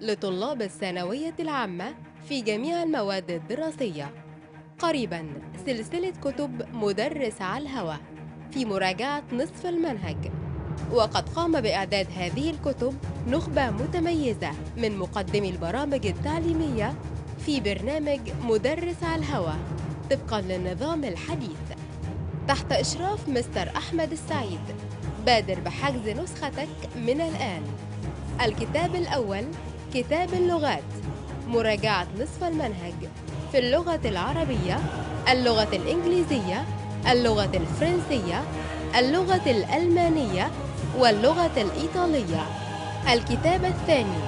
لطلاب الثانوية العامة في جميع المواد الدراسية. قريبا سلسلة كتب مدرس على الهوى في مراجعة نصف المنهج. وقد قام بإعداد هذه الكتب نخبة متميزة من مقدمي البرامج التعليمية في برنامج مدرس على الهوى طبقا للنظام الحديث. تحت إشراف مستر أحمد السعيد بادر بحجز نسختك من الآن. الكتاب الأول كتاب اللغات. مراجعة نصف المنهج في اللغة العربية اللغة الإنجليزية اللغة الفرنسية اللغة الألمانية واللغة الإيطالية. الكتاب الثاني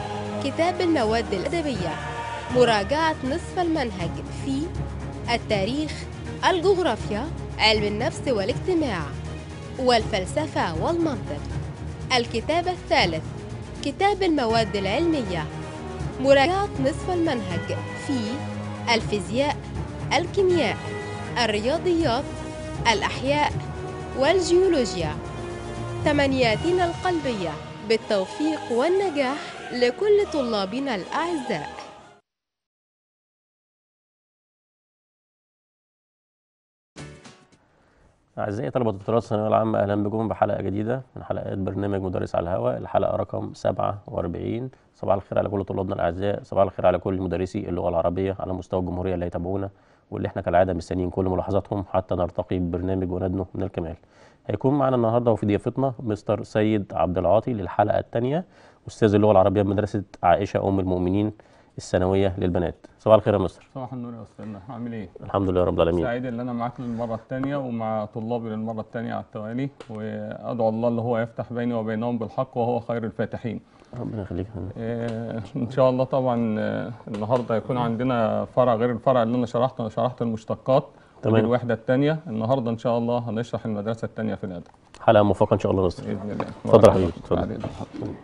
كتاب المواد الأدبية. مراجعة نصف المنهج في التاريخ الجغرافيا علم النفس والاجتماع والفلسفة والمنطق. الكتاب الثالث كتاب المواد العلمية. مراجعة نصف المنهج في الفيزياء الكيمياء الرياضيات الأحياء والجيولوجيا. تمنياتنا القلبية بالتوفيق والنجاح لكل طلابنا الأعزاء. أعزائي طلبة الدراسة الثانوية العامة أهلا بكم بحلقة جديدة من حلقات برنامج مدرس على الهواء. الحلقة رقم 47 صباح الخير على كل طلابنا الأعزاء. صباح الخير على كل مدرسي اللغة العربية على مستوى الجمهورية اللي يتابعونا واللي إحنا كالعادة مستنيين كل ملاحظاتهم حتى نرتقي ببرنامج وندنه من الكمال. هيكون معنا النهارده وفي ضيافتنا مستر سيد عبد العاطي للحلقة الثانية أستاذ اللغة العربية بمدرسة عائشة أم المؤمنين. الثانوية للبنات. صباح الخير يا مستر. صباح النور يا أستاذنا. عامل إيه؟ الحمد لله رب العالمين. سعيد إن أنا معاك للمرة الثانية ومع طلابي للمرة الثانية على التوالي وأدعو الله اللي هو يفتح بيني وبينهم بالحق وهو خير الفاتحين. ربنا يخليك آه إن شاء الله طبعا آه النهارده هيكون عندنا فرع غير الفرع اللي أنا شرحته أنا شرحت المشتقات تمام. الوحدة الثانية النهارده إن شاء الله هنشرح المدرسة الثانية في الادب حلقة موفقة إن شاء الله يا مستر. بإذن الله. اتفضل يا حبيبي، اتفضل. بعد إذن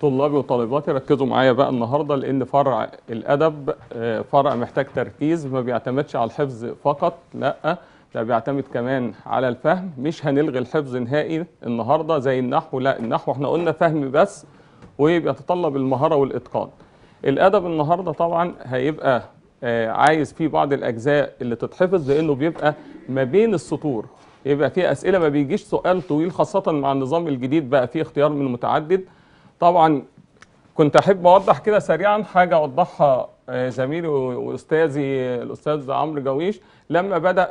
طلابي وطالباتي ركزوا معايا بقى النهارده لأن فرع الأدب آه، فرع محتاج تركيز ما بيعتمدش على الحفظ فقط لأ ده بيعتمد كمان على الفهم. مش هنلغي الحفظ نهائي النهارده زي النحو لأ النحو إحنا قلنا فهم بس وبيتطلب المهارة والإتقان. الأدب النهارده طبعا هيبقى آه، عايز فيه بعض الأجزاء اللي تتحفظ لأنه بيبقى ما بين السطور. يبقى فيه أسئلة ما بيجيش سؤال طويل خاصة مع النظام الجديد بقى فيه اختيار من متعدد. طبعا كنت أحب أوضح كده سريعا حاجة أوضحها آه، زميلي وأستاذي الأستاذ عمرو جويش لما بدأ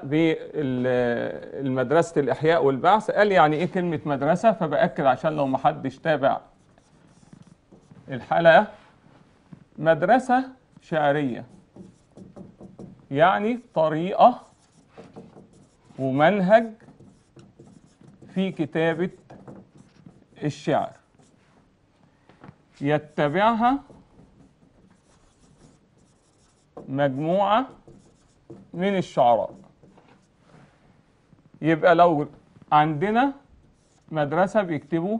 بمدرسه الإحياء والبعث قال يعني إيه كلمة مدرسة؟ فبأكد عشان لو ما حدش تابع الحلقة مدرسة شعرية يعني طريقة ومنهج في كتابة الشعر. يتبعها مجموعة من الشعراء. يبقى لو عندنا مدرسة بيكتبوا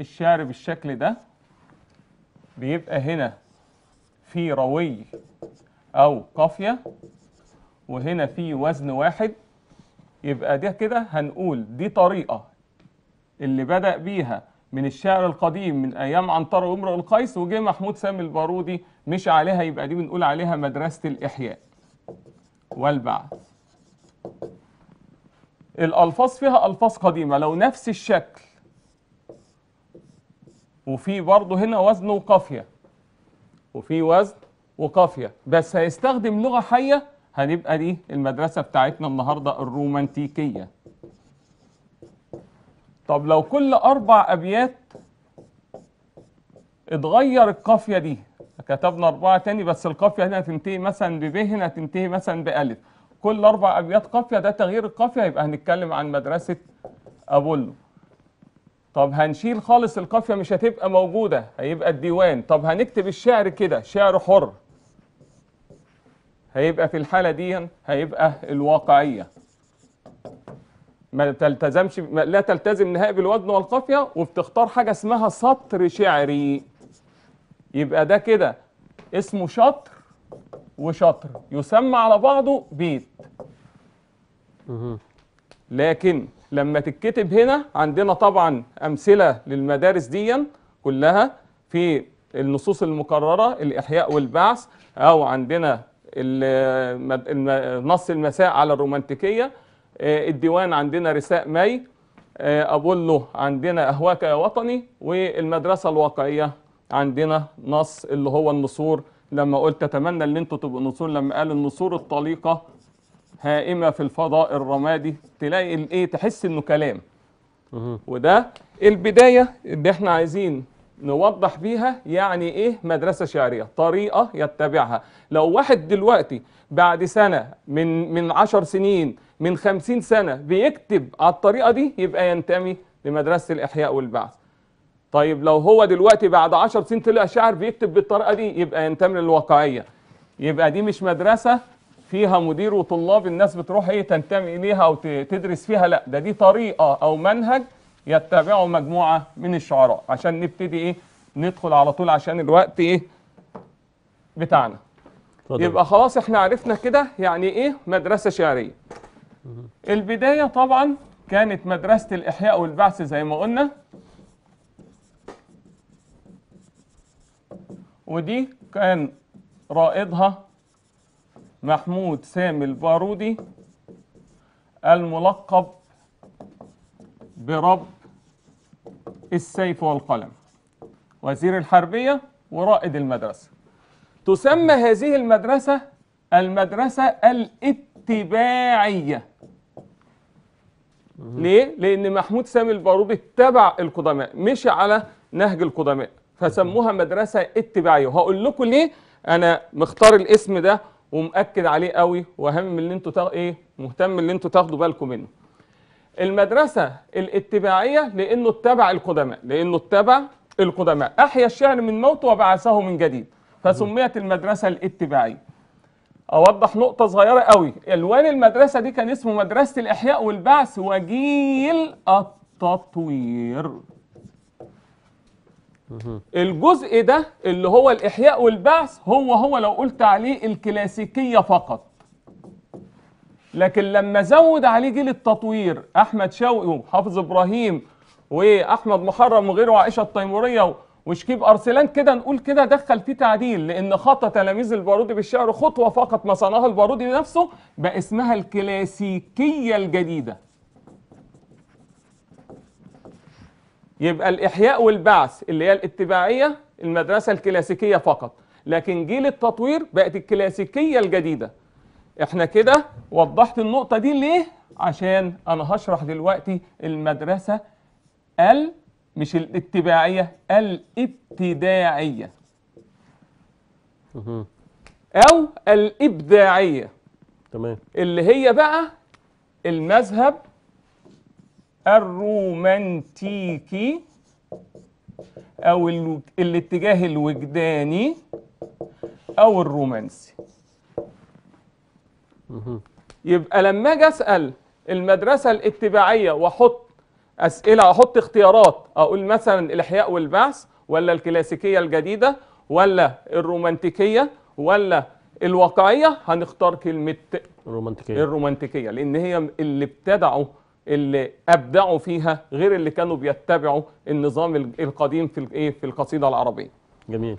الشعر بالشكل ده بيبقى هنا في روي أو قافية وهنا في وزن واحد. يبقى ده كده هنقول دي طريقة اللي بدأ بيها من الشعر القديم من أيام عنتر وامرؤ القيس وجه محمود سامي البارودي مشي عليها يبقى دي بنقول عليها مدرسة الإحياء والبعث. الألفاظ فيها ألفاظ قديمة لو نفس الشكل. وفي برضه هنا وزن وقافية. وفي وزن وقافية. بس هيستخدم لغة حية هنبقى دي المدرسة بتاعتنا النهارده الرومانتيكية. طب لو كل أربع أبيات اتغير القافية دي كتبنا أربعة تاني بس القافية هنا تنتهي مثلا بب هنا تنتهي مثلا بألف. كل أربع أبيات قافية ده تغيير القافية يبقى هنتكلم عن مدرسة أبولو. طب هنشيل خالص القافية مش هتبقى موجودة هيبقى الديوان. طب هنكتب الشعر كده شعر حر. هيبقى في الحالة دي هيبقى الواقعية. ما تلتزمش ما لا تلتزم نهائي بالوزن والقافية وبتختار حاجة اسمها سطر شعري يبقى ده كده اسمه شطر وشطر يسمى على بعضه بيت. لكن لما تتكتب هنا عندنا طبعا أمثلة للمدارس دي كلها في النصوص المكررة الإحياء والبعث أو عندنا نص المساء على الرومانتيكية الديوان عندنا رساء مي آه، أبولو عندنا أهواك يا وطني والمدرسة الواقعية عندنا نص اللي هو النسور. لما قلت أتمنى إن أنتوا تبقوا نسور لما قال النسور الطليقة هائمة في الفضاء الرمادي تلاقي الإيه تحس إنه كلام. وده البداية اللي إحنا عايزين نوضح بيها يعني إيه مدرسة شعرية طريقة يتبعها. لو واحد دلوقتي بعد سنة من من عشر سنين من خمسين سنة بيكتب على الطريقة دي يبقى ينتمي لمدرسة الإحياء والبعث. طيب لو هو دلوقتي بعد عشر سنين طلع شاعر بيكتب بالطريقة دي يبقى ينتمي للواقعية. يبقى دي مش مدرسة فيها مدير وطلاب الناس بتروح إيه تنتمي إليها أو تدرس فيها؟ لا ده دي طريقة أو منهج يتبعه مجموعة من الشعراء. عشان نبتدي إيه ندخل على طول عشان الوقت إيه بتاعنا. اتفضل. يبقى خلاص إحنا عرفنا كده يعني إيه مدرسة شعرية. البداية طبعا كانت مدرسة الإحياء والبعث زي ما قلنا. ودي كان رائدها محمود سامي البارودي الملقب برب السيف والقلم وزير الحربية ورائد المدرسة. تسمى هذه المدرسة المدرسة الاتباعية. ليه؟ لأن محمود سامي البارودي اتبع القدماء مشي على نهج القدماء فسموها مدرسة اتباعية. وهقول لكم ليه أنا مختار الاسم ده ومأكد عليه قوي وأهم من اللي أنتوا تاخ... إيه؟ مهتم اللي أنتوا تاخدوا بالكم منه. المدرسة الاتباعية لأنه اتبع القدماء لأنه اتبع القدماء. أحيا الشعر من موت وبعثه من جديد فسميت المدرسة الاتباعية. أوضح نقطة صغيرة قوي. ألوان المدرسة دي كان اسمه مدرسة الإحياء والبعث وجيل التطوير. الجزء ده اللي هو الإحياء والبعث هو هو لو قلت عليه الكلاسيكية فقط. لكن لما زود عليه جيل التطوير أحمد شوقي وحافظ إبراهيم وأحمد محرم وغيره وعائشة التيمورية وشكيب أرسلان كده نقول كده دخل فيه تعديل لأن خطى تلاميذ البارودي بالشعر خطوة فقط ما صنعها البارودي بنفسه بقى اسمها الكلاسيكية الجديدة. يبقى الإحياء والبعث اللي هي الاتباعية المدرسة الكلاسيكية فقط. لكن جيل التطوير بقت الكلاسيكية الجديدة. إحنا كده وضحت النقطة دي ليه؟ عشان أنا هشرح دلوقتي المدرسة ال مش الاتباعية الابتداعية. أو الإبداعية تمام اللي هي بقى المذهب الرومانتيكي ال- الاتجاه الوجداني أو الرومانسي. يبقى لما أجي أسأل المدرسة الاتباعية وأحط أسئلة أحط اختيارات. أقول مثلا الإحياء والبعث ولا الكلاسيكية الجديدة ولا الرومانتيكية ولا الواقعية. هنختار كلمة الرومانتيكية الرومانتيكية لأن هي اللي ابتدعوا اللي أبدعوا فيها غير اللي كانوا بيتبعوا النظام ال- القديم في الايه في القصيدة العربية. جميل.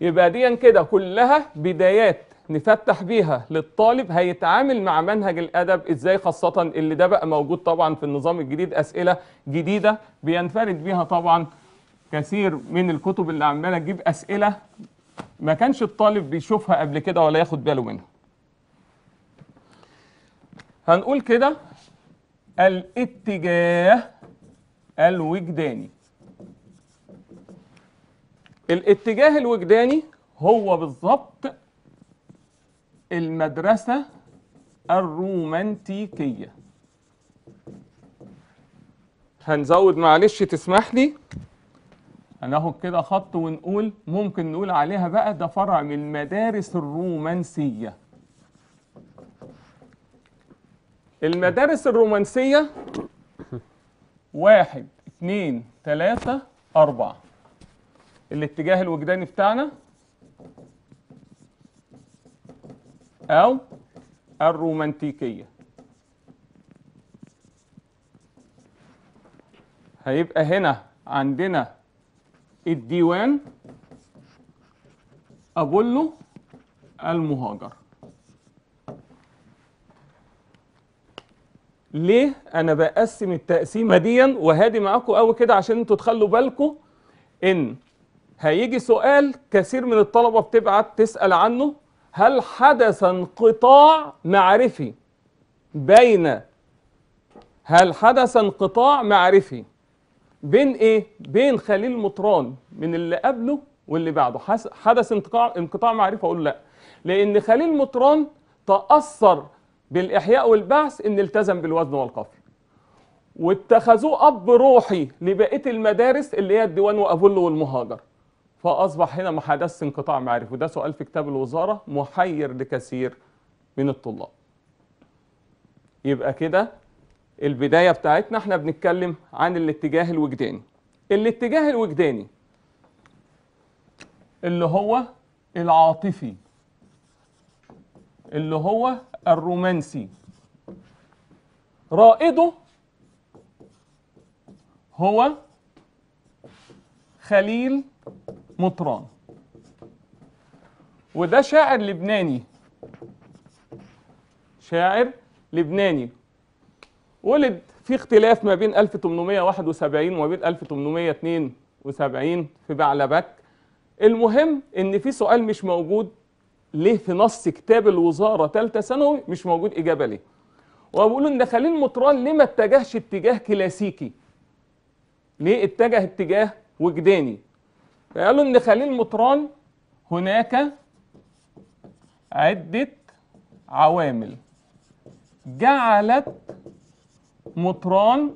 يبقى دي كده كلها بدايات نفتح بيها للطالب هيتعامل مع منهج الأدب إزاي خاصة اللي ده بقى موجود طبعا في النظام الجديد أسئلة جديدة بينفرد بيها طبعا كثير من الكتب اللي عمالة تجيب أسئلة ما كانش الطالب بيشوفها قبل كده ولا ياخد باله منها. هنقول كده الاتجاه الوجداني. الاتجاه الوجداني هو بالظبط المدرسة الرومانتيكية. هنزود معلش تسمح لي؟ هناخد كده خط ونقول ممكن نقول عليها بقى ده فرع من المدارس الرومانسية. المدارس الرومانسية؟ واحد اتنين تلاتة أربعة. الاتجاه الوجداني بتاعنا؟ أو الرومانتيكية. هيبقى هنا عندنا الديوان أبولو المهاجر. ليه؟ أنا بقسم التقسيمة دي وهادي معاكم قوي كده عشان أنتوا تخلوا بالكم إن هيجي سؤال كثير من الطلبة بتبعت تسأل عنه. هل حدث انقطاع؟ معرفي. بين. هل حدث انقطاع؟ معرفي. بين إيه؟ بين خليل مطران من اللي قبله واللي بعده. حدث انقطاع انقطاع معرفي أقول لأ. لأن خليل مطران تأثر بالإحياء والبعث إن التزم بالوزن والقافيه واتخذوه أب روحي لبقية المدارس اللي هي الديوان وأبولو والمهاجر. فأصبح هنا ما حدث انقطاع معرفي وده سؤال في كتاب الوزارة محير لكثير من الطلاب. يبقى كده البداية بتاعتنا إحنا بنتكلم عن الاتجاه الوجداني. الاتجاه الوجداني اللي هو العاطفي اللي هو الرومانسي. رائده هو خليل مطران. وده شاعر لبناني. شاعر لبناني. ولد في اختلاف ما بين 1871 وما بين 1872 في بعلبك. المهم إن في سؤال مش موجود ليه في نص كتاب الوزارة ثالثه ثانوي مش موجود إجابة ليه. وبيقولوا إن خليل مطران ليه ما اتجهش اتجاه كلاسيكي؟ ليه اتجه اتجاه وجداني؟ فقالوا إن خليل مطران هناك عدة عوامل. جعلت مطران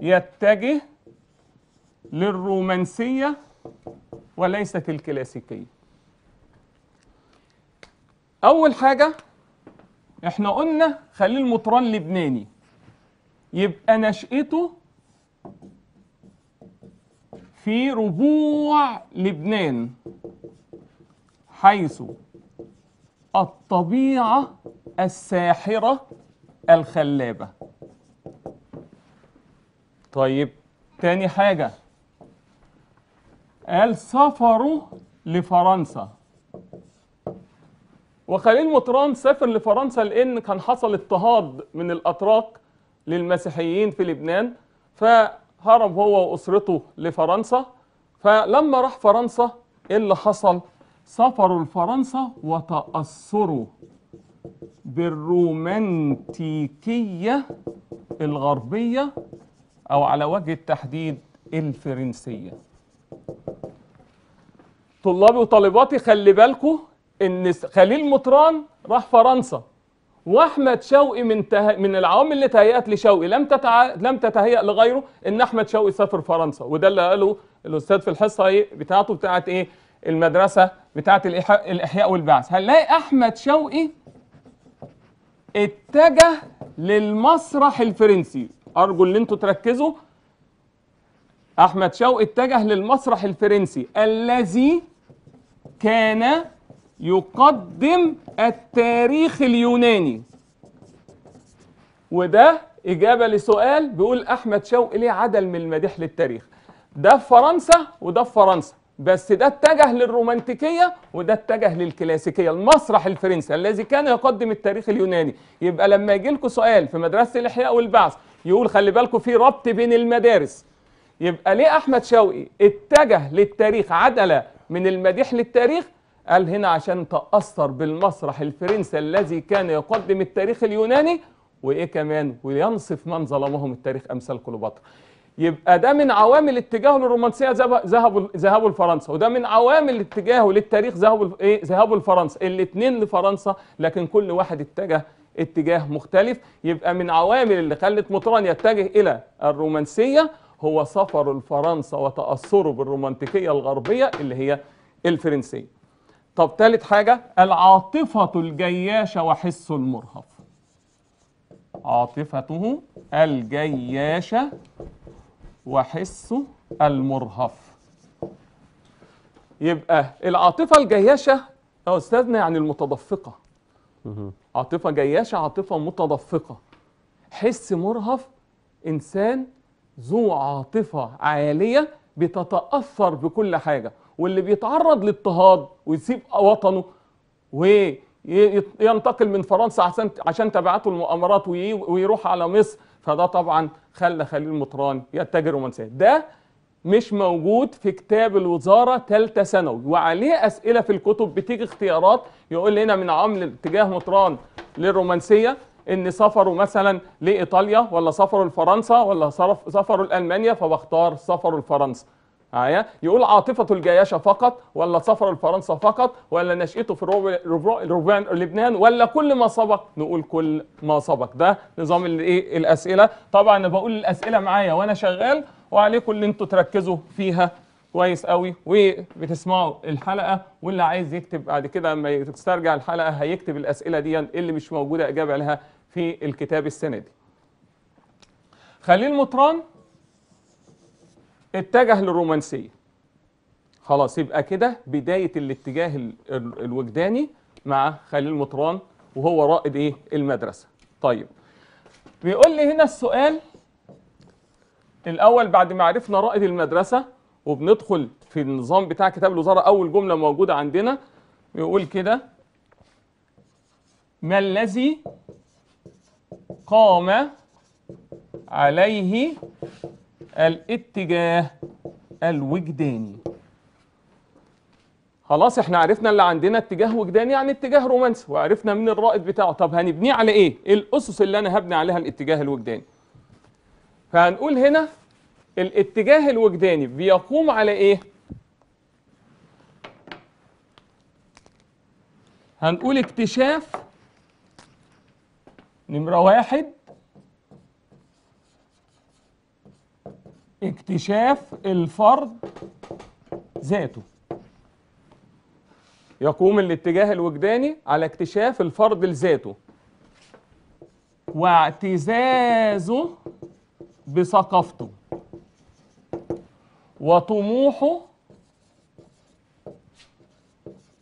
يتجه للرومانسية وليست الكلاسيكيه أول حاجة إحنا قلنا خليل مطران لبناني يبقى نشأته في ربوع لبنان حيث الطبيعة الساحرة الخلابة. طيب تاني حاجة. قال سافروا لفرنسا. وخليل مطران سافر لفرنسا لأن كان حصل اضطهاد من الأتراك للمسيحيين في لبنان فهرب هو وأسرته لفرنسا فلما راح فرنسا إيه اللي حصل؟ سافروا لفرنسا وتأثروا بالرومانتيكية الغربية أو على وجه التحديد الفرنسية. طلابي وطالباتي خلي بالكم إن خليل مطران راح فرنسا. وأحمد شوقي من ته... من العوامل اللي تهيأت لشوقي. لم تتع... لم تتهيأ لغيره إن أحمد شوقي سافر فرنسا. وده اللي قاله الأستاذ في الحصة إيه بتاعته بتاعت إيه المدرسة بتاعت الإحياء, الإحياء والبعث. هنلاقي أحمد شوقي اتجه للمسرح الفرنسي. أرجو ان أنتوا تركزوا. أحمد شوقي اتجه للمسرح الفرنسي الذي كان يقدم التاريخ اليوناني. وده إجابة لسؤال بيقول أحمد شوقي ليه عدل من المديح للتاريخ. ده في فرنسا وده في فرنسا بس ده اتجه للرومانتيكية وده اتجه للكلاسيكية المسرح الفرنسي الذي كان يقدم التاريخ اليوناني. يبقى لما يجي لكم سؤال في مدرسة الإحياء والبعث يقول خلي بالكم في ربط بين المدارس. يبقى ليه أحمد شوقي اتجه للتاريخ عدل من المديح للتاريخ؟ قال هنا عشان تأثر بالمسرح الفرنسي الذي كان يقدم التاريخ اليوناني وإيه كمان؟ وينصف من ظلمهم التاريخ أمثال كليوباترا. يبقى ده من عوامل اتجاهه للرومانسية ذهب- ذهبوا ذهابه لفرنسا وده من عوامل اتجاهه للتاريخ ذهبوا إيه؟ ذهابه لفرنسا الاثنين لفرنسا لكن كل واحد اتجه اتجاه مختلف. يبقى من عوامل اللي خلت مطران يتجه إلى الرومانسية هو سفره لفرنسا وتأثره بالرومانتيكية الغربية اللي هي الفرنسية. طب ثالث حاجة العاطفة الجياشة وحس المرهف. عاطفته الجياشة وحسه المرهف. يبقى العاطفة الجياشة يا أستاذنا يعني المتدفقة. عاطفة جياشة عاطفة متدفقة. حس مرهف إنسان ذو عاطفة عالية بتتأثر بكل حاجة. واللي بيتعرض لاضطهاد ويسيب وطنه وينتقل من فرنسا عشان تبعته المؤامرات وي- ويروح على مصر فده طبعا خلى خليل مطران يتجه رومانسية ده مش موجود في كتاب الوزارة ثالثة ثانوي وعليه أسئلة في الكتب بتيجي اختيارات يقول لنا من عمل اتجاه مطران للرومانسية إن سفروا مثلا لإيطاليا ولا سفروا لفرنسا ولا سفروا لألمانيا فبختار سفروا لفرنسا. معايا يقول عاطفة الجياشة فقط ولا سفر لفرنسا فقط ولا نشأته في الربع لبنان ولا كل ما سبق. نقول كل ما سبق. ده نظام الايه الأسئلة. طبعا أنا بقول الأسئلة معايا وأنا شغال وعليكم اللي أنتوا تركزوا فيها. كويس قوي وبتسمعوا الحلقة واللي عايز يكتب بعد كده لما يسترجع الحلقة هيكتب الأسئلة دي اللي مش موجودة إجابة لها في الكتاب السنة دي. خليل مطران اتجه للرومانسية. خلاص يبقى كده بداية الاتجاه ال- ال- الوجداني مع خليل مطران وهو رائد إيه؟ المدرسة. طيب بيقول لي هنا السؤال الأول بعد ما عرفنا رائد المدرسة وبندخل في النظام بتاع كتاب الوزارة أول جملة موجودة عندنا بيقول كده ما الذي قام عليه الاتجاه الوجداني. خلاص إحنا عرفنا اللي عندنا اتجاه وجداني يعني اتجاه رومانسي وعرفنا مين الرائد بتاعه. طب هنبنيه على إيه؟ الأسس اللي أنا هبني عليها الاتجاه الوجداني. فهنقول هنا الاتجاه الوجداني بيقوم على إيه؟ هنقول اكتشاف نمرة واحد اكتشاف الفرد ذاته. يقوم الاتجاه الوجداني على اكتشاف الفرد لذاته. واعتزازه بثقافته. وطموحه.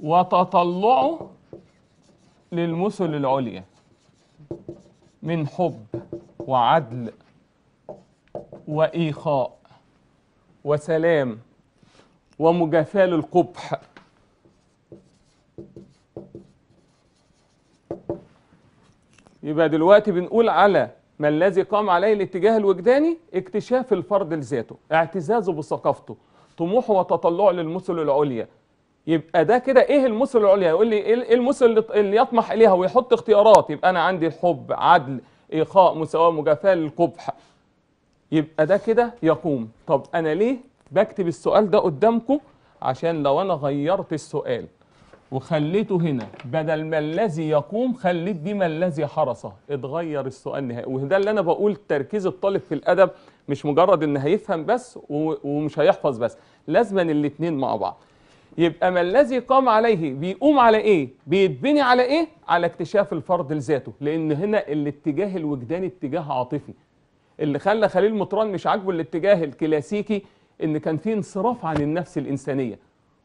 وتطلعه للمثل العليا. من حب وعدل وإيخاء. وسلام ومجافاة للقبح يبقى دلوقتي بنقول على ما الذي قام عليه الاتجاه الوجداني اكتشاف الفرد لذاته اعتزازه بثقافته طموحه وتطلعه للمثل العليا. يبقى ده كده إيه المثل العليا؟ يقول لي إيه إيه المثل اللي- يطمح إليها ويحط اختيارات؟ يبقى أنا عندي الحب عدل ايخاء مساواة مجافاه للقبح يبقى ده كده يقوم. طب أنا ليه بكتب السؤال ده قدامكم؟ عشان لو أنا غيرت السؤال وخليته هنا بدل ما الذي يقوم خليت دي ما الذي حرسه اتغير السؤال نهائي. وده اللي أنا بقول تركيز الطالب في الأدب مش مجرد إن هيفهم بس ومش هيحفظ بس. لازما الاتنين مع بعض. يبقى ما الذي قام عليه بيقوم على إيه؟ بيتبني على إيه؟ على اكتشاف الفرد لذاته. لأن هنا الاتجاه الوجداني اتجاه عاطفي. اللي خلى خليل مطران مش عاجبه الاتجاه الكلاسيكي إن كان فيه انصراف عن النفس الإنسانية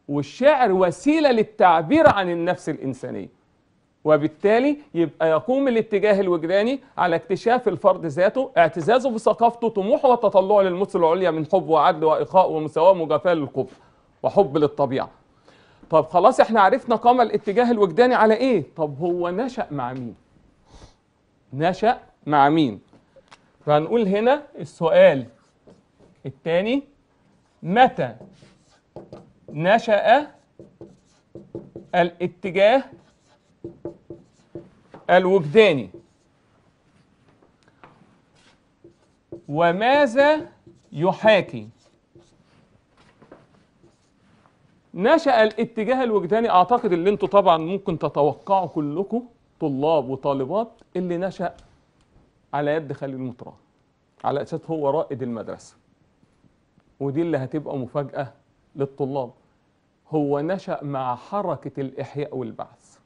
والشعر وسيلة للتعبير عن النفس الإنسانية. وبالتالي يبقى يقوم الاتجاه الوجداني على اكتشاف الفرد ذاته اعتزازه بثقافته طموحه وتطلعه للمثل العليا من حب وعدل واخاء ومساواة ومجافاه للقبح وحب للطبيعة. طب خلاص إحنا عرفنا قام الاتجاه الوجداني على إيه؟ طب هو نشأ مع مين؟ نشأ مع مين؟ فهنقول هنا السؤال الثاني متى نشأ الاتجاه الوجداني؟ وماذا يحاكي؟ نشأ الاتجاه الوجداني أعتقد اللي أنتوا طبعا ممكن تتوقعوا كلكم طلاب وطالبات اللي نشأ على يد خليل مطران على أساس هو رائد المدرسة. ودي اللي هتبقى مفاجأة للطلاب. هو نشأ مع حركة الإحياء والبعث.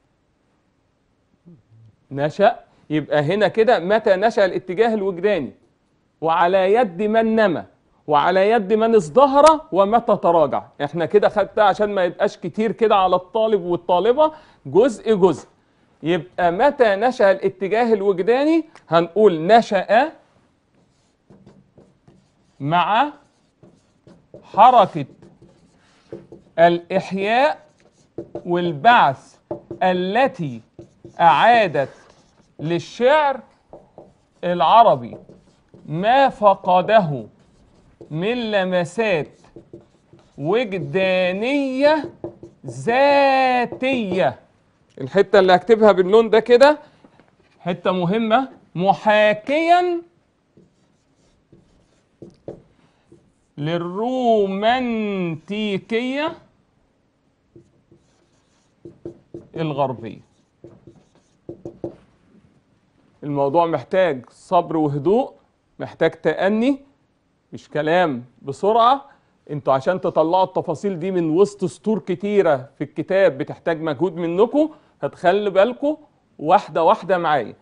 نشأ يبقى هنا كده متى نشأ الاتجاه الوجداني؟ وعلى يد من نما وعلى يد من ازدهر ومتى تراجع. إحنا كده خدتها عشان ما يبقاش كتير كده على الطالب والطالبة. جزء جزء. يبقى متى نشأ الاتجاه الوجداني؟ هنقول نشأ مع حركة الإحياء والبعث التي أعادت للشعر العربي ما فقده من لمسات وجدانية ذاتية. الحتة اللي هكتبها باللون ده كده. حتة مهمة. محاكيا للرومانتيكية الغربية. الموضوع محتاج صبر وهدوء محتاج تأني مش كلام بسرعة. أنتوا عشان تطلعوا التفاصيل دي من وسط سطور كتيرة في الكتاب بتحتاج مجهود منكم هتخلي بالكم واحدة واحدة معايا.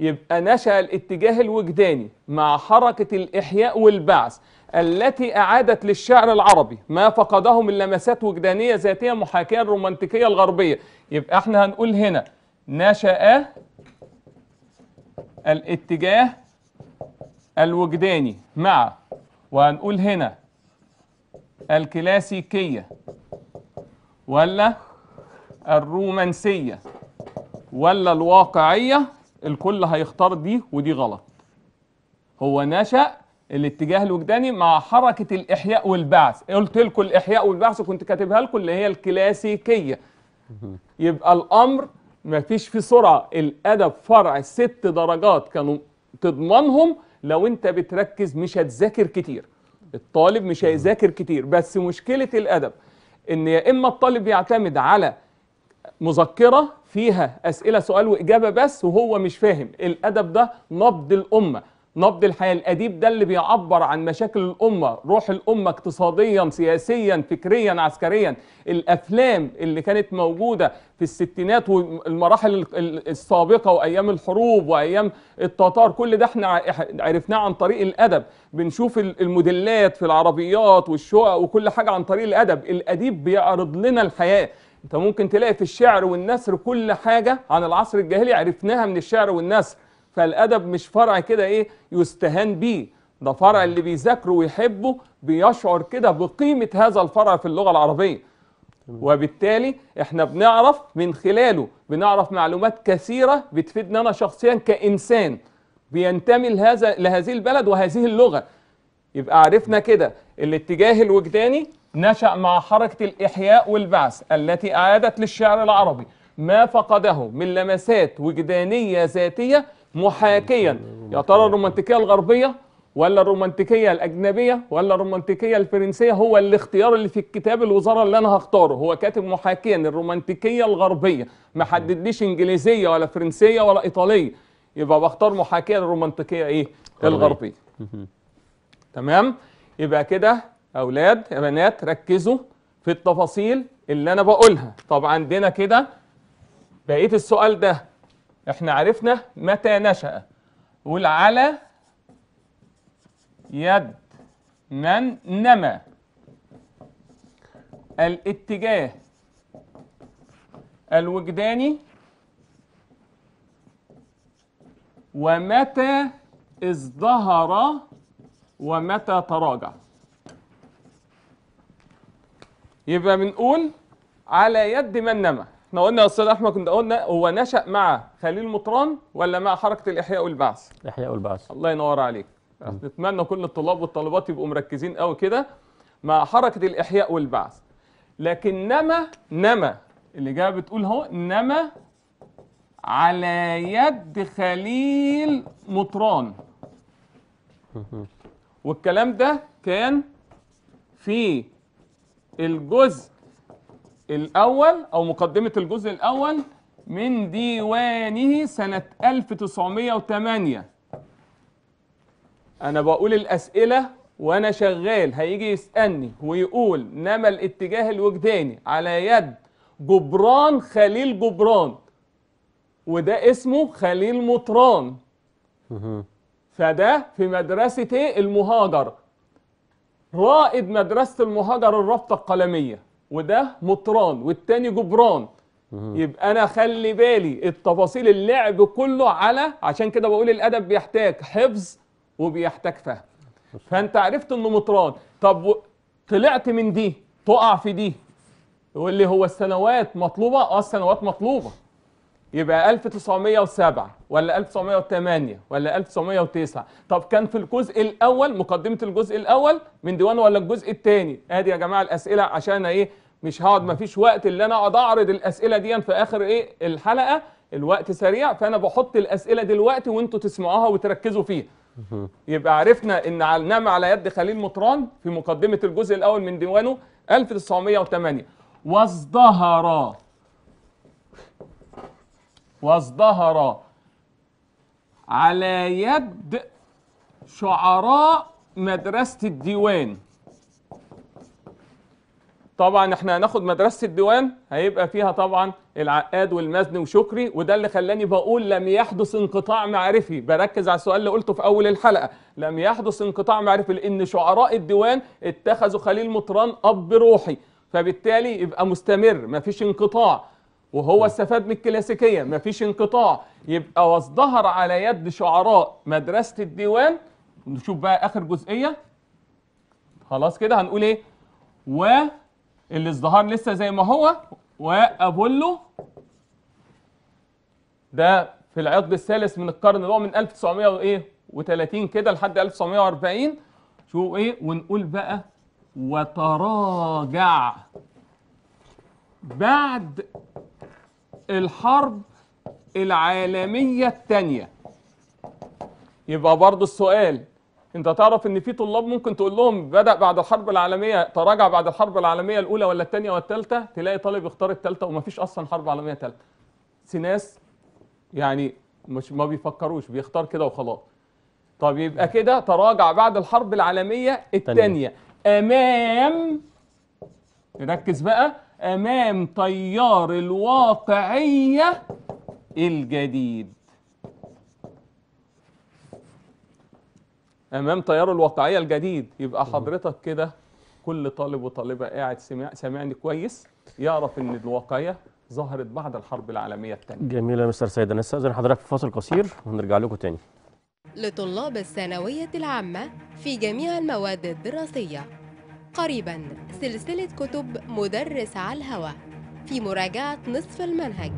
يبقى نشأ الاتجاه الوجداني مع حركة الإحياء والبعث التي أعادت للشعر العربي ما فقده من لمسات وجدانية ذاتية محاكية الرومانتيكية الغربية. يبقى إحنا هنقول هنا نشأ الاتجاه الوجداني مع وهنقول هنا الكلاسيكية ولا الرومانسية ولا الواقعية الكل هيختار دي ودي غلط. هو نشأ الاتجاه الوجداني مع حركة الإحياء والبعث. قلت لكم الإحياء والبعث كنت كاتبها لكم اللي هي الكلاسيكية. يبقى الأمر مفيش فيه سرعة. الأدب فرع ست درجات كانوا تضمنهم. لو أنت بتركز مش هتذاكر كتير. الطالب مش هيذاكر كتير بس مشكلة الأدب إن يا إما الطالب يعتمد على مذكرة فيها أسئلة سؤال وإجابة بس وهو مش فاهم الأدب ده نبض الأمة. نبض الحياة الأديب ده اللي بيعبر عن مشاكل الأمة روح الأمة اقتصاديا سياسيا فكريا عسكريا. الأفلام اللي كانت موجودة في الستينات والمراحل ال- ال- السابقة وأيام الحروب وأيام التتار كل ده إحنا عرفناه عن طريق الأدب. بنشوف ال- الموديلات في العربيات والشقق وكل حاجة عن طريق الأدب. الأديب بيعرض لنا الحياة. أنت ممكن تلاقي في الشعر والنثر كل حاجة عن العصر الجاهلي عرفناها من الشعر والنثر. فالأدب مش فرع كده إيه يستهان بيه. ده فرع اللي بيذاكره ويحبه بيشعر كده بقيمة هذا الفرع في اللغة العربية. وبالتالي إحنا بنعرف من خلاله بنعرف معلومات كثيرة بتفيدنا أنا شخصيا كإنسان بينتمي لهذا لهذه البلد وهذه اللغة. يبقى عرفنا كده الاتجاه الوجداني نشأ مع حركة الإحياء والبعث التي أعادت للشعر العربي. ما فقده من لمسات وجدانية ذاتية محاكيا يا ترى الرومانتيكية الغربية ولا الرومانتيكية الأجنبية ولا الرومانتيكية الفرنسية هو الاختيار اللي في الكتاب الوزارة اللي أنا هختاره. هو كاتب محاكيا الرومانتيكية الغربية. ما حددليش إنجليزية ولا فرنسية ولا إيطالية. يبقى بختار محاكية الرومانتيكية إيه؟ الغربية. تمام؟ يبقى كده أولاد يا بنات ركزوا في التفاصيل اللي أنا بقولها. طب عندنا كده بقية السؤال ده. إحنا عرفنا متى نشأ. قول على يد من نما. الاتجاه الوجداني ومتى ازدهر ومتى تراجع. يبقى بنقول على يد من نما. إحنا قلنا يا أستاذ أحمد كنا قلنا هو نشأ مع خليل مطران ولا مع حركة الإحياء والبعث؟ الإحياء والبعث. الله ينور عليك. نتمنى كل الطلاب والطالبات يبقوا مركزين قوي كده مع حركة الإحياء والبعث. لكن نما نما اللي جاية بتقول هو نما على يد خليل مطران. والكلام ده كان في الجزء الأول أو مقدمة الجزء الأول من ديوانه سنة 1908 أنا بقول الأسئلة وأنا شغال. هيجي يسألني ويقول نما الاتجاه الوجداني على يد جبران خليل جبران وده اسمه خليل مطران. فده في مدرسة إيه؟ المهاجر. رائد مدرسة المهاجر الرابطة القلمية. وده مطران والتاني جبران. يبقى أنا خلي بالي التفاصيل اللعب كله على عشان كده بقول الأدب بيحتاج حفظ وبيحتاج فهم. فأنت عرفت إنه مطران. طب طلعت من دي تقع في دي يقول لي هو السنوات مطلوبة؟ آه السنوات مطلوبة. يبقى 1907 ولا 1908 ولا 1909 طب كان في الجزء الأول مقدمة الجزء الأول من ديوان ولا الجزء الثاني ادي يا جماعة الأسئلة عشان إيه؟ مش هقعد مفيش وقت اللي أنا أقعد أعرض الأسئلة دي في آخر إيه؟ الحلقة. الوقت سريع فأنا بحط الأسئلة دلوقتي وأنتوا تسمعوها وتركزوا فيها. يبقى عرفنا إن نام على يد خليل مطران في مقدمة الجزء الأول من ديوانه 1908 وازدهر وازدهر على يد شعراء مدرسة الديوان. طبعا إحنا هناخد مدرسة الديوان هيبقى فيها طبعا العقاد والمزني وشكري وده اللي خلاني بقول لم يحدث انقطاع معرفي. بركز على السؤال اللي قلته في أول الحلقة. لم يحدث انقطاع معرفي لأن شعراء الديوان اتخذوا خليل مطران أب روحي فبالتالي يبقى مستمر مفيش انقطاع. وهو استفاد من الكلاسيكية. مفيش انقطاع. يبقى وازدهر على يد شعراء مدرسة الديوان. نشوف بقى آخر جزئية. خلاص كده هنقول إيه؟ والازدهار لسه زي ما هو. وأبولو ده في العقد الثالث من القرن اللي هو من 1930 كده لحد 1940 شو إيه؟ ونقول بقى وتراجع. بعد الحرب العالمية الثانية يبقى برضو السؤال انت تعرف ان في طلاب ممكن تقول لهم بدأ بعد الحرب العالمية تراجع بعد الحرب العالمية الأولى ولا الثانية ولا الثالثة تلاقي طالب يختار الثالثة ومفيش أصلا حرب عالمية ثالثة سناس يعني مش ما بيفكروش بيختار كده وخلاص. طب يبقى كده تراجع بعد الحرب العالمية الثانية أمام ركز بقى أمام تيار الواقعية الجديد. أمام تيار الواقعية الجديد. يبقى حضرتك كده كل طالب وطالبة قاعد سمع سامعني كويس. يعرف إن الواقعية ظهرت بعد الحرب العالمية الثانية. جميل يا مستر سيد. هنستأذن حضرتك في فاصل قصير ونرجع لكم تاني. لطلاب الثانوية العامة في جميع المواد الدراسية. قريبا. سلسلة كتب مدرس على الهواء في مراجعة نصف المنهج.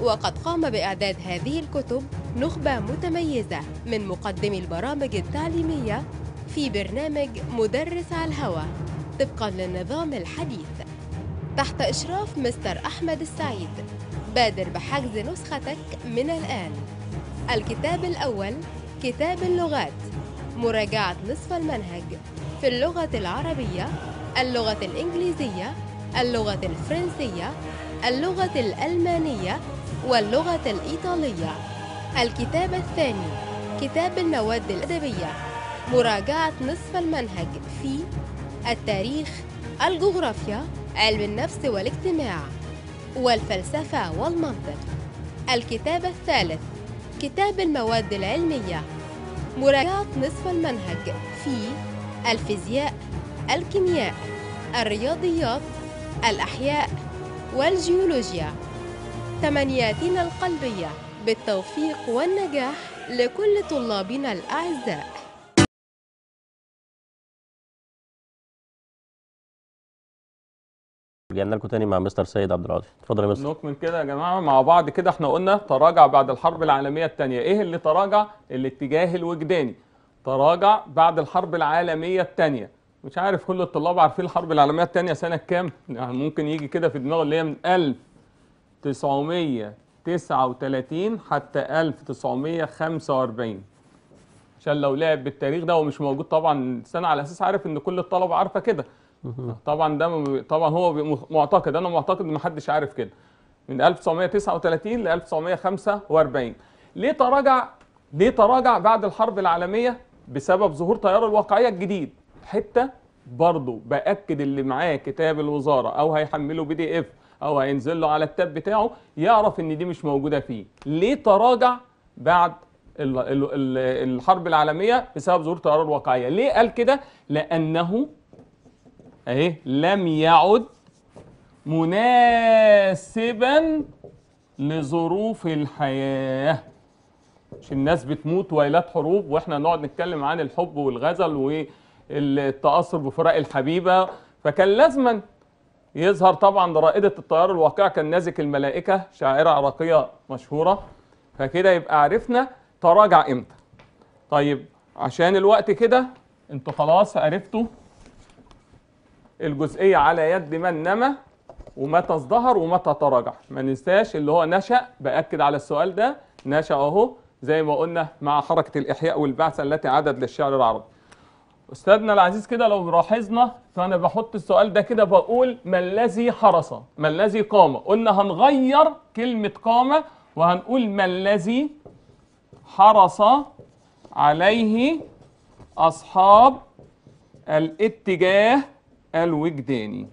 وقد قام بإعداد هذه الكتب نخبة متميزة من مقدمي البرامج التعليمية في برنامج مدرس على الهواء طبقا للنظام الحديث. تحت إشراف مستر أحمد السعيد. بادر بحجز نسختك من الآن. الكتاب الأول كتاب اللغات. مراجعة نصف المنهج. في اللغة العربية اللغة الإنجليزية اللغة الفرنسية اللغة الألمانية واللغة الإيطالية. الكتاب الثاني كتاب المواد الأدبية مراجعة نصف المنهج في التاريخ الجغرافيا علم النفس والاجتماع والفلسفة والمنطق. الكتاب الثالث كتاب المواد العلمية مراجعة نصف المنهج في الفيزياء الكيمياء الرياضيات الأحياء والجيولوجيا. تمنياتنا القلبية بالتوفيق والنجاح لكل طلابنا الأعزاء. رجعنا لكم تاني مع مستر سيد عبد العاطي. اتفضل يا مستر. نكمل كده يا جماعة. مع بعض كده إحنا قلنا تراجع بعد الحرب العالمية الثانية إيه اللي تراجع؟ الاتجاه الوجداني. تراجع بعد الحرب العالمية الثانية مش عارف كل الطلاب عارفين الحرب العالمية الثانية سنة كام؟ يعني ممكن يجي كده في دماغه اللي هي من 1939 حتى 1945 عشان لو لعب بالتاريخ ده ومش موجود طبعا السنة على أساس عارف إن كل الطلبة عارفة كده. طبعا ده طبعا هو معتقد أنا معتقد إن محدش عارف كده. من 1939 ل 1945 ليه تراجع ليه تراجع بعد الحرب العالمية؟ بسبب ظهور تيار الواقعية الجديد. حتة برضه بأكد اللي معاه كتاب الوزارة أو هيحمله بي دي إف أو هينزل له على التاب بتاعه يعرف إن دي مش موجودة فيه. ليه تراجع بعد ال- ال- ال- الحرب العالمية بسبب ظهور تيار الواقعية؟ ليه قال كده؟ لأنه اهي لم يعد مناسبا لظروف الحياة. مش الناس بتموت ويلات حروب وإحنا نقعد نتكلم عن الحب والغزل والتأثر بفراق الحبيبة. فكان لازما يظهر طبعا رائدة الطيار الواقع كان نازك الملائكة شاعرة عراقية مشهورة. فكده يبقى عرفنا تراجع إمتى. طيب عشان الوقت كده أنتوا خلاص عرفتوا الجزئية على يد من نما ومتى ازدهر ومتى تراجع. ما ننساش اللي هو نشأ بأكد على السؤال ده نشأ أهو زي ما قلنا مع حركة الإحياء والبعثة التي عادت للشعر العربي. أستاذنا العزيز كده لو لاحظنا فأنا بحط السؤال ده كده بقول ما الذي حرس ما الذي قام؟ قلنا هنغير كلمة قام وهنقول ما الذي حرص عليه أصحاب الاتجاه الوجداني.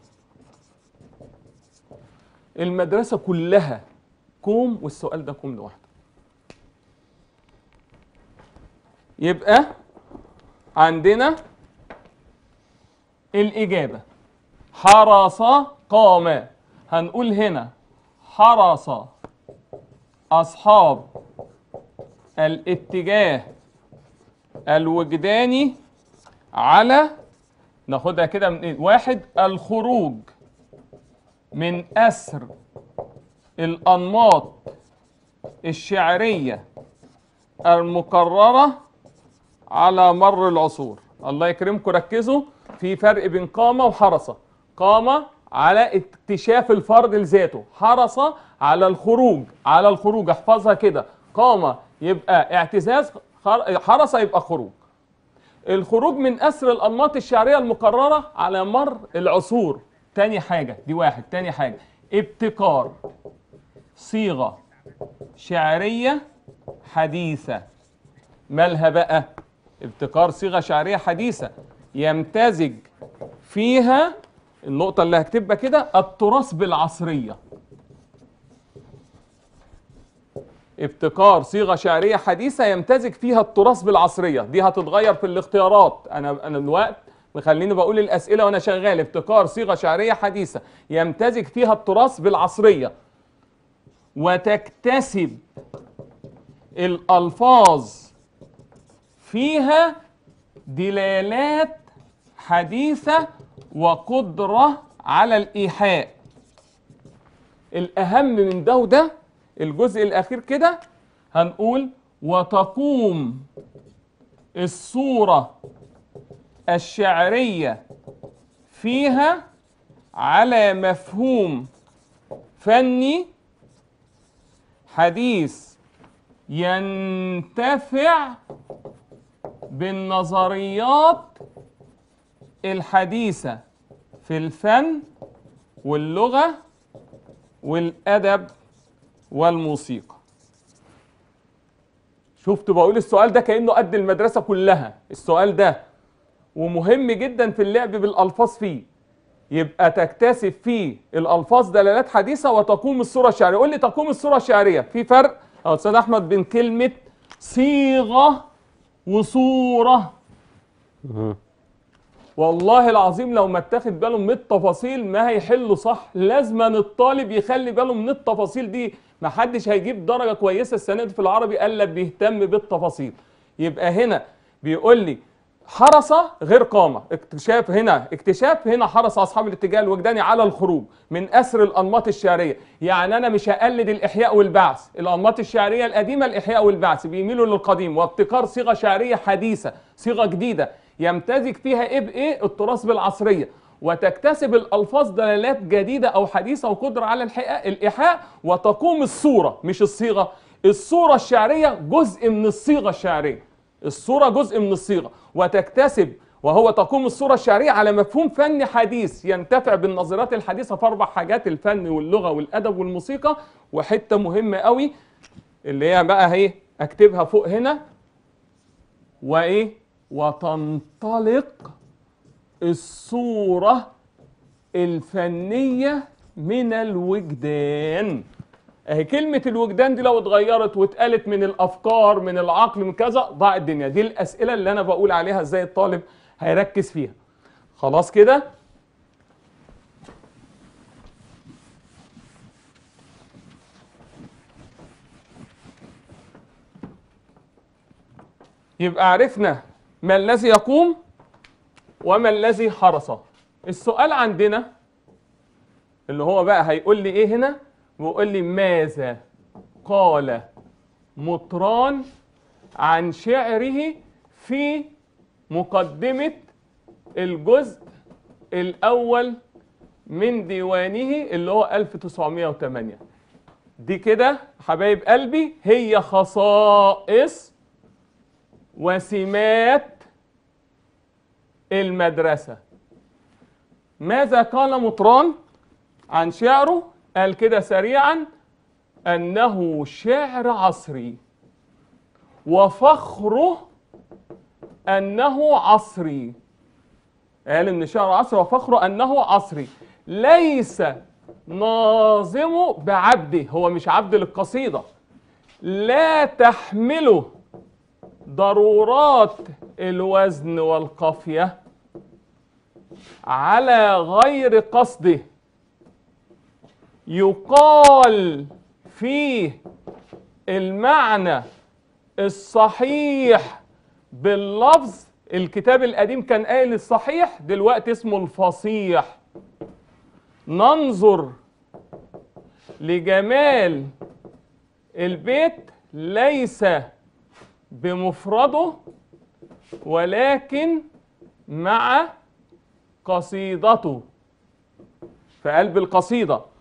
المدرسة كلها كوم والسؤال ده كوم لوحده. يبقى عندنا الإجابة. حرس قام هنقول هنا حرس أصحاب الاتجاه الوجداني على ناخدها كده من إيه؟ واحد الخروج من أسر الأنماط الشعرية المقررة على مر العصور. الله يكرمكم ركزوا. في فرق بين قامة وحرصة. قامة على اكتشاف الفرد لذاته حرص على الخروج على الخروج. احفظها كده. قامة يبقى اعتزاز خر- حرص يبقى خروج. الخروج من أسر الأنماط الشعرية المقررة على مر العصور. تاني حاجة دي واحد. تاني حاجة ابتكار صيغة شعرية حديثة. مالها بقى؟ ابتكار صيغة شعرية حديثة يمتزج فيها النقطة اللي هكتبها كده التراث بالعصرية. ابتكار صيغة شعرية حديثة يمتزج فيها التراث بالعصرية. دي هتتغير في الاختيارات. أنا أنا الوقت مخليني بقول الأسئلة وأنا شغال. ابتكار صيغة شعرية حديثة يمتزج فيها التراث بالعصرية. وتكتسب الألفاظ فيها دلالات حديثة وقدرة على الإيحاء. الأهم من ده وده الجزء الأخير كده هنقول وتقوم الصورة الشعرية فيها على مفهوم فني حديث ينتفع بالنظريات الحديثة في الفن واللغة والأدب والموسيقى. شفت بقول السؤال ده كأنه قد المدرسة كلها. السؤال ده ومهم جدا في اللعب بالألفاظ فيه. يبقى تكتسب فيه الألفاظ دلالات حديثة وتقوم الصورة الشعرية. قول لي تقوم الصورة الشعرية. في فرق أستاذ أحمد بين كلمة صيغة وصورة. والله العظيم لو ما اتاخد باله من التفاصيل ما هيحلوا صح. لازما الطالب يخلي باله من التفاصيل دي. ما حدش هيجيب درجة كويسة السنة دي في العربي إلا بيهتم بالتفاصيل. يبقى هنا بيقول لي حرس غير قامة. اكتشاف هنا اكتشاف هنا حرس أصحاب الاتجاه الوجداني على الخروج من أسر الأنماط الشعرية. يعني أنا مش هقلد الإحياء والبعث. الأنماط الشعرية القديمة الإحياء والبعث بيميلوا للقديم. وابتكار صيغة شعرية حديثة صيغة جديدة. يمتزج فيها إيه؟ بإيه التراث بالعصرية. وتكتسب الألفاظ دلالات جديدة أو حديثة وقدرة على الإيحاء وتقوم الصورة مش الصيغة. الصورة الشعرية جزء من الصيغة الشعرية. الصورة جزء من الصيغة وتكتسب وهو تقوم الصورة الشعرية على مفهوم فني حديث ينتفع بالنظريات الحديثة في أربع حاجات الفن واللغة والأدب والموسيقى وحتة مهمة قوي اللي هي بقى هي أكتبها فوق هنا وإيه؟ وتنطلق الصورة الفنية من الوجدان. اهي كلمة الوجدان دي لو اتغيرت واتقالت من الأفكار من العقل من كذا ضاع الدنيا. دي الأسئلة اللي أنا بقول عليها إزاي الطالب هيركز فيها. خلاص كده؟ يبقى عرفنا ما الذي يقوم وما الذي حرس السؤال عندنا اللي هو بقى هيقول لي إيه هنا؟ ويقول لي ماذا قال مطران عن شعره في مقدمة الجزء الأول من ديوانه اللي هو 1908 دي كده حبايب قلبي هي خصائص وسمات المدرسة. ماذا قال مطران عن شعره؟ قال كده سريعا أنه شعر عصري وفخره أنه عصري. قال إن شعر عصري وفخره أنه عصري. ليس ناظمه بعبده هو مش عبد للقصيدة. لا تحمله ضرورات الوزن والقافية على غير قصده. يقال فيه المعنى الصحيح باللفظ. الكتاب القديم كان قايل الصحيح دلوقتي اسمه الفصيح. ننظر لجمال البيت ليس بمفرده ولكن مع قصيدته. في قلب القصيدة.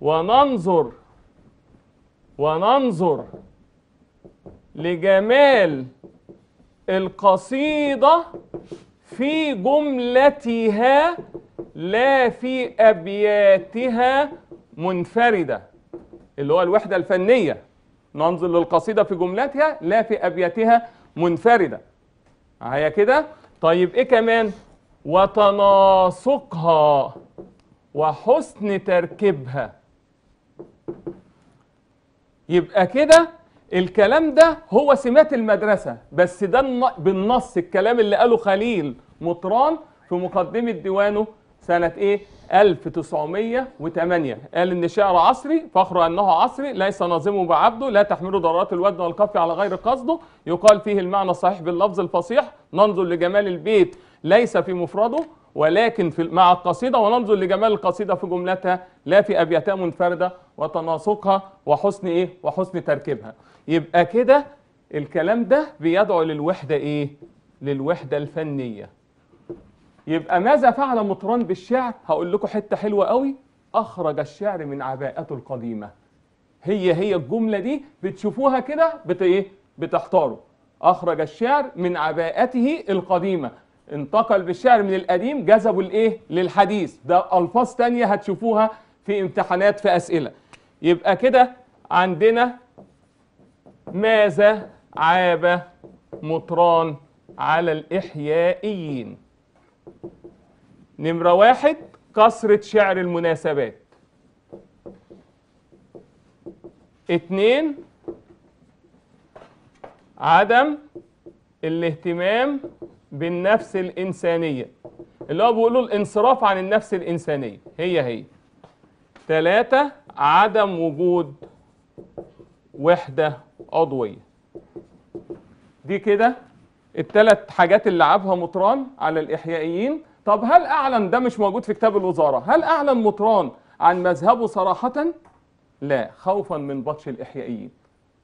وننظر وننظر لجمال القصيدة في جملتها لا في أبياتها منفردة اللي هو الوحدة الفنية. ننظر للقصيدة في جملتها لا في أبياتها منفردة. هي كده؟ طيب إيه كمان؟ وتناسقها وحسن تركيبها. يبقى كده الكلام ده هو سمات المدرسة بس ده الن- بالنص الكلام اللي قاله خليل مطران في مقدمة ديوانه سنة إيه؟ 1908 قال إن شعر عصري فخر أنه عصري ليس ناظمه بعبده لا تحمله ضرورات الودن والقافية على غير قصده. يقال فيه المعنى الصحيح باللفظ الفصيح ننظر لجمال البيت ليس في مفرده. ولكن في مع القصيدة وننظر لجمال القصيدة في جملتها لا في أبياتها منفردة وتناسقها وحسن إيه؟ وحسن تركيبها. يبقى كده الكلام ده بيدعو للوحدة إيه؟ للوحدة الفنية. يبقى ماذا فعل مطران بالشعر؟ هقول لكم حتة حلوة قوي أخرج الشعر من عباءته القديمة. هي هي الجملة دي بتشوفوها كده بت إيه؟ بتحتاروا. أخرج الشعر من عباءته القديمة. انتقل بالشعر من القديم جذبوا الايه؟ للحديث. ده ألفاظ تانية هتشوفوها في امتحانات في أسئلة. يبقى كده عندنا ماذا عاب مطران على الإحيائيين؟ نمرة واحد كثره شعر المناسبات. اتنين عدم الاهتمام بالنفس الإنسانية. اللي هو بيقولوا الانصراف عن النفس الإنسانية. هي هي. ثلاثة عدم وجود وحدة عضوية. دي كده الثلاث حاجات اللي لعبها مطران على الإحيائيين. طب هل أعلن ده مش موجود في كتاب الوزارة؟ هل أعلن مطران عن مذهبه صراحة؟ لا خوفا من بطش الإحيائيين.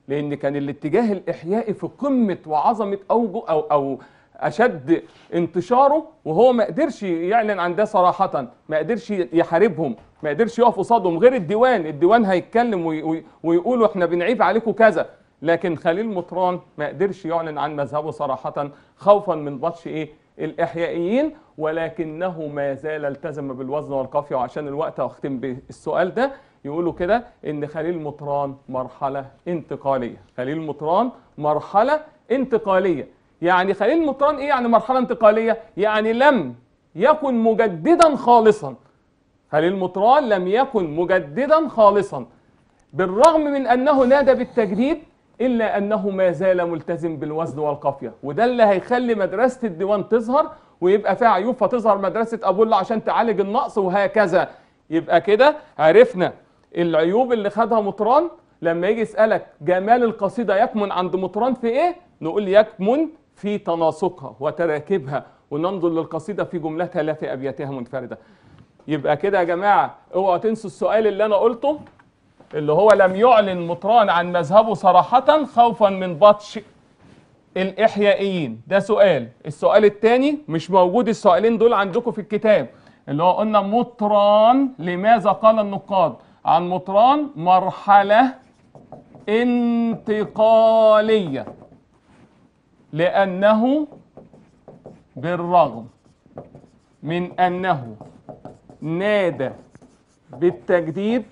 لأن كان الاتجاه الإحيائي في قمة وعظمة أوجه أو أو أشد انتشاره وهو ما قدرش يعلن عن ده صراحة ما قدرش يحاربهم ما قدرش يقف قصادهم غير الديوان الديوان هيتكلم وي- وي- ويقولوا إحنا بنعيب عليكم كذا. لكن خليل مطران ما قدرش يعلن عن مذهبه صراحة خوفا من بطش إيه؟ الإحيائيين ولكنه ما زال التزم بالوزن والقافية. وعشان الوقت هختم بالسؤال ده يقولوا كده إن خليل مطران مرحلة انتقالية. خليل مطران مرحلة انتقالية. يعني خليل مطران إيه؟ يعني مرحلة انتقالية. يعني لم يكن مجددا خالصا. خليل مطران لم يكن مجددا خالصا. بالرغم من أنه نادى بالتجديد إلا أنه ما زال ملتزم بالوزن والقافية. وده اللي هيخلي مدرسة الديوان تظهر ويبقى فيها عيوب فتظهر مدرسة أبو الله عشان تعالج النقص وهكذا. يبقى كده عرفنا العيوب اللي خدها مطران لما يجي يسألك جمال القصيدة يكمن عند مطران في إيه؟ نقول يكمن في تناسقها وتراكيبها وننظر للقصيدة في جملتها لا في ابياتها منفردة. يبقى كده يا جماعة اوعوا تنسوا السؤال اللي أنا قلته اللي هو لم يعلن مطران عن مذهبه صراحة خوفا من بطش الإحيائيين. ده سؤال. السؤال الثاني مش موجود السؤالين دول عندكم في الكتاب. اللي هو قلنا مطران لماذا قال النقاد؟ عن مطران مرحلة انتقالية. لأنه بالرغم من أنه نادى بالتجديد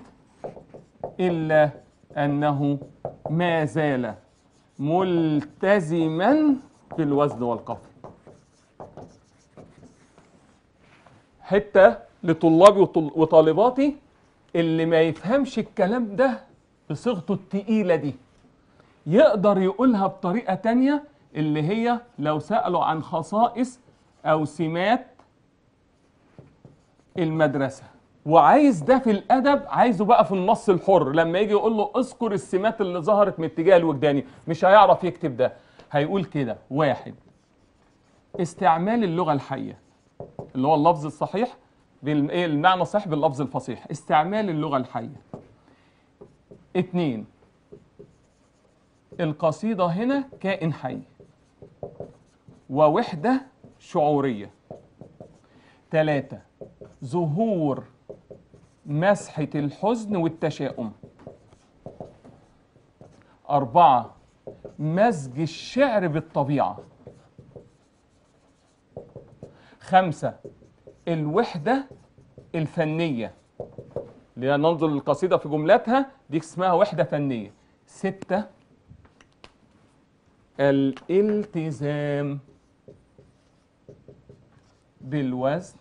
إلا أنه ما زال ملتزما بالوزن والقفل حتة لطلابي وطالباتي اللي ما يفهمش الكلام ده بصيغته التقيلة دي يقدر يقولها بطريقة تانية اللي هي لو سألوا عن خصائص أو سمات المدرسة. وعايز ده في الأدب عايزه بقى في النص الحر. لما يجي يقول له اذكر السمات اللي ظهرت من اتجاه الوجداني مش هيعرف يكتب ده. هيقول كده واحد استعمال اللغة الحية اللي هو اللفظ الصحيح إيه المعنى الصحيح باللفظ الفصيح. استعمال اللغة الحية. اتنين القصيدة هنا كائن حي. ووحدة شعورية. ثلاثة ظهور مسحة الحزن والتشاؤم. أربعة مزج الشعر بالطبيعة. خمسة الوحدة الفنية. اللي هي ننظر للقصيدة في جملتها دي اسمها وحدة فنية. ستة الالتزام بالوزن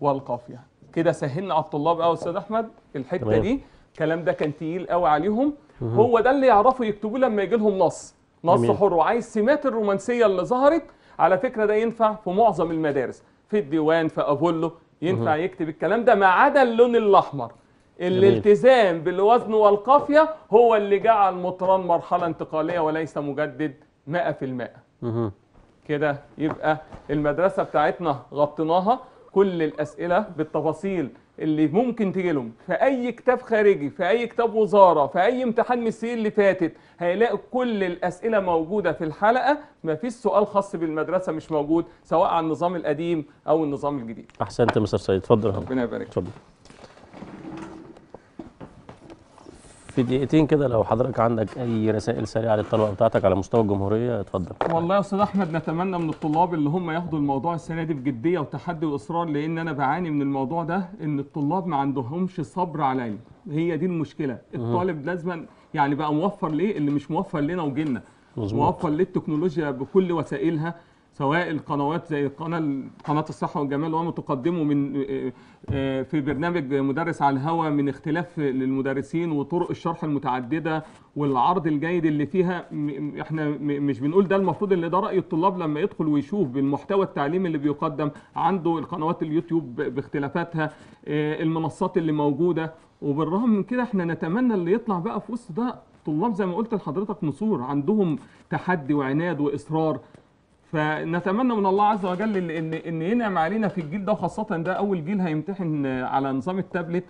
والقافية. كده سهلنا على الطلاب قوي يا أستاذ أحمد الحتة تمام. دي. الكلام ده كان تقيل قوي عليهم. هو ده اللي يعرفوا يكتبوه لما يجي لهم نص. نص جميل. حر. وعايز سمات الرومانسية اللي ظهرت. على فكرة ده ينفع في معظم المدارس. في الديوان في ابولو ينفع يكتب الكلام ده ما عدا اللون الأحمر. الالتزام بالوزن والقافية هو اللي جعل مطران مرحلة انتقالية وليس مجدد 100% مهم. كده يبقى المدرسة بتاعتنا غطيناها. كل الأسئلة بالتفاصيل اللي ممكن تجي لهم. في أي كتاب خارجي في أي كتاب وزارة في أي امتحان من السنين اللي فاتت هيلاقوا كل الأسئلة موجودة في الحلقة. ما فيش سؤال خاص بالمدرسة مش موجود سواء على النظام القديم أو النظام الجديد. أحسنت يا مستر سيد. اتفضل. ربنا يبارك. اتفضل. في دقيقتين كده لو حضرتك عندك أي رسائل سريعة للطلبة بتاعتك على مستوى الجمهورية اتفضل. والله يا أستاذ أحمد نتمنى من الطلاب اللي هم ياخدوا الموضوع السنة دي بجدية وتحدي وإصرار لأن أنا بعاني من الموضوع ده إن الطلاب ما عندهمش صبر عليا هي دي المشكلة. الطالب لازما يعني بقى موفر ليه؟ اللي مش موفر لنا وجيلنا. موفر ليه التكنولوجيا بكل وسائلها. سواء القنوات زي قناة قناة الصحة والجمال وما تقدمه من آه، آه، في برنامج مدرس على الهوا من اختلاف للمدرسين وطرق الشرح المتعددة والعرض الجيد اللي فيها. إحنا مش بنقول ده المفروض اللي ده رأي الطلاب لما يدخل ويشوف بالمحتوى التعليمي اللي بيقدم عنده القنوات اليوتيوب باختلافاتها آه، المنصات اللي موجودة. وبالرغم من كده إحنا نتمنى اللي يطلع بقى في وسط ده طلاب زي ما قلت لحضرتك نصور عندهم تحدي وعناد وإصرار. فنتمنى من الله عز وجل ان ان ينعم علينا في الجيل ده وخاصة ده أول جيل هيمتحن على نظام التابلت.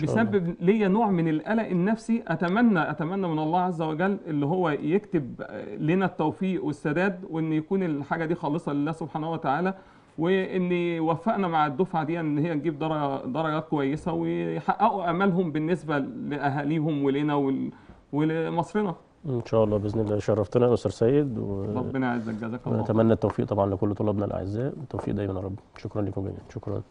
بيسبب ليا نوع من القلق النفسي اتمنى أتمنى من الله عز وجل اللي هو يكتب لنا التوفيق والسداد وإن يكون الحاجة دي خالصة لله سبحانه وتعالى وإن يوفقنا مع الدفعة دي إن هي تجيب درجه درجات كويسة ويحققوا امالهم بالنسبة لأهاليهم ولنا ول- ولمصرنا. إن شاء الله بإذن الله شرفتنا يا أستاذ سيد ربنا يعزك جزاك الله ونتمنى التوفيق طبعا لكل طلابنا الأعزاء. التوفيق دايما يا رب. شكرا لكم جميعا. شكرا.